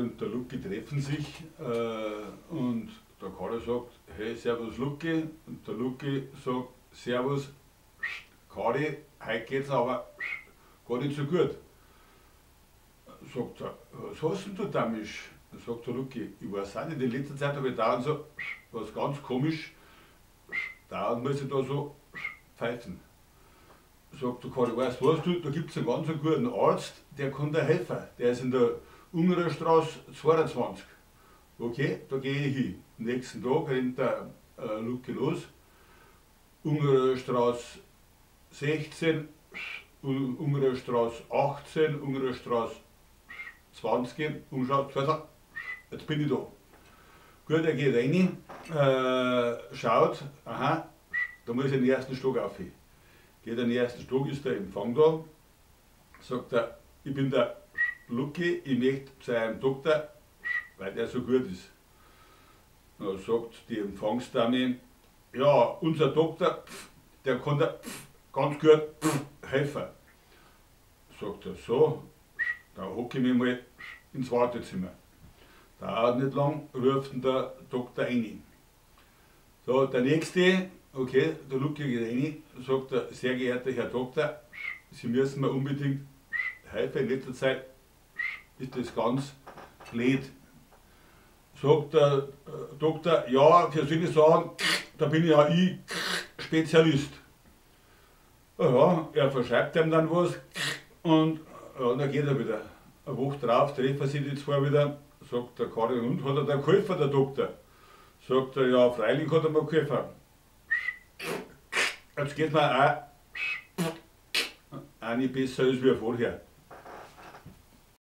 und der Lucky treffen sich äh, und der Kader sagt, hey, servus Lucky. Und der Lucky sagt, servus Kadi, heute geht's aber gar nicht so gut. Sagt er, was hast denn du? Dann sagt der Lucky, ich weiß auch nicht, in letzter Zeit habe ich dauernd so was ganz komisch, dauernd muss ich da so pfeifen. Sagt der Kadi, weißt du du, da gibt es einen ganz guten Arzt, der kann dir helfen. Der ist in der Ungerer Straße 22. Okay, da gehe ich hin. Am nächsten Tag rennt der äh, Lucky los. Ungerer Straße 16, Ungerer Straße 18, Ungerer Straße 20 umschaut, jetzt bin ich da. Gut, er geht rein, äh, schaut, aha, da muss ich den ersten Stock auf. Geht in den ersten Stock, ist der Empfang da, sagt er, ich bin der Lucky, ich möchte zu einem Doktor, weil der so gut ist. Dann sagt die Empfangsdame, ja, unser Doktor, der kann da ganz gut helfen. Sagt er, so, da hocke ich mich mal ins Wartezimmer. Dauert nicht lang, ruft der Doktor rein. So, der nächste, okay, der Lucky geht rein, sagt er, sehr geehrter Herr Doktor, Sie müssen mir unbedingt helfen, in letzter Zeit ist das ganz blöd. Sagt der äh, Doktor, ja, für Sie sagen, da bin ja ich Spezialist. Ja, er verschreibt ihm dann was und ja, dann geht er wieder. Eine Woche drauf treffen sie die zwei wieder, sagt der Karin, und hat er da geholfen, der Doktor? Sagt er, ja, freilich hat er mir geholfen. Jetzt geht mir auch eine besser als wie vorher.